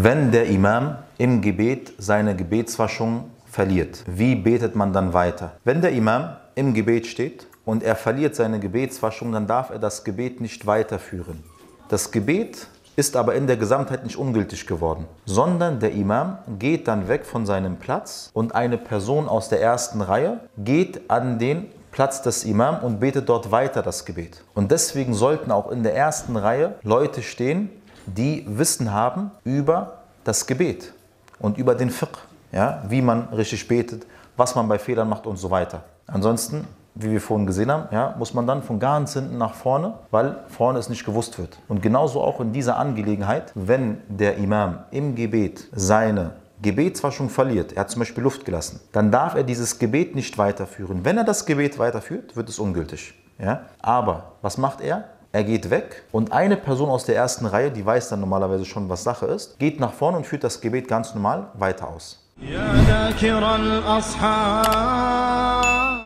Wenn der Imam im Gebet seine Gebetswaschung verliert, wie betet man dann weiter? Wenn der Imam im Gebet steht und er verliert seine Gebetswaschung, dann darf er das Gebet nicht weiterführen. Das Gebet ist aber in der Gesamtheit nicht ungültig geworden, sondern der Imam geht dann weg von seinem Platz und eine Person aus der ersten Reihe geht an den Platz des Imam und betet dort weiter das Gebet. Und deswegen sollten auch in der ersten Reihe Leute stehen, die Wissen haben über das Gebet und über den Fiqh, ja, wie man richtig betet, was man bei Fehlern macht und so weiter. Ansonsten wie wir vorhin gesehen haben, ja, muss man dann von ganz hinten nach vorne, weil vorne es nicht gewusst wird. Und genauso auch in dieser Angelegenheit, wenn der Imam im Gebet seine Gebetswaschung verliert, er hat zum Beispiel Luft gelassen, dann darf er dieses Gebet nicht weiterführen. Wenn er das Gebet weiterführt, wird es ungültig. Ja? Aber was macht er? Er geht weg und eine Person aus der ersten Reihe, die weiß dann normalerweise schon, was Sache ist, geht nach vorne und führt das Gebet ganz normal weiter aus. Ja